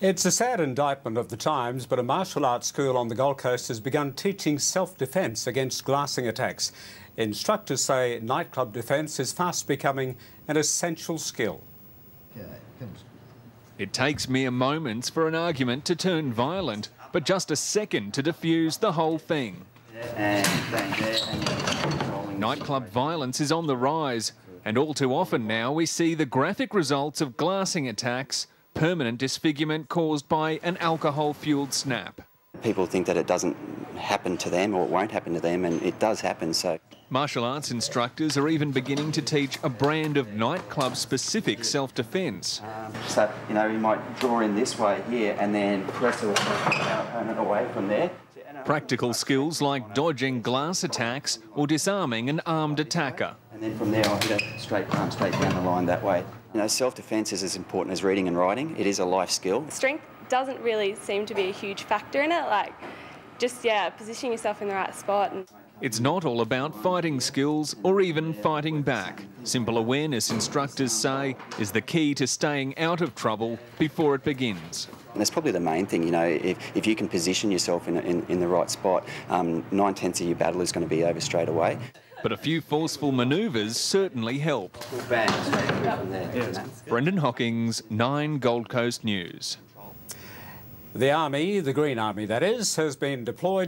It's a sad indictment of the times, but a martial arts school on the Gold Coast has begun teaching self-defence against glassing attacks. Instructors say nightclub defence is fast becoming an essential skill. It takes mere moments for an argument to turn violent, but just a second to defuse the whole thing. Nightclub violence is on the rise, and all too often now we see the graphic results of glassing attacks permanent disfigurement caused by an alcohol-fuelled snap. People think that it doesn't happen to them or it won't happen to them, and it does happen, so... Martial arts instructors are even beginning to teach a brand of nightclub-specific self-defence. Um, so, you know, you might draw in this way here and then press your opponent away from there. Practical skills like dodging glass attacks or disarming an armed attacker. And then from there I'll hit a straight palm straight down the line that way. You know, self-defence is as important as reading and writing. It is a life skill. Strength doesn't really seem to be a huge factor in it. Like, just, yeah, positioning yourself in the right spot. And... It's not all about fighting skills or even fighting back. Simple awareness, instructors say, is the key to staying out of trouble before it begins. And that's probably the main thing, you know, if, if you can position yourself in, in, in the right spot, um, nine-tenths of your battle is going to be over straight away. But a few forceful manoeuvres certainly help. Brendan Hockings, 9 Gold Coast News. The Army, the Green Army that is, has been deployed